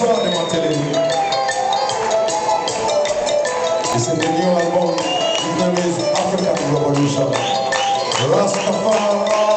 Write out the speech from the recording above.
Saw them, I'm telling you. It's in the new album. His name is African Revolution. Rastafari.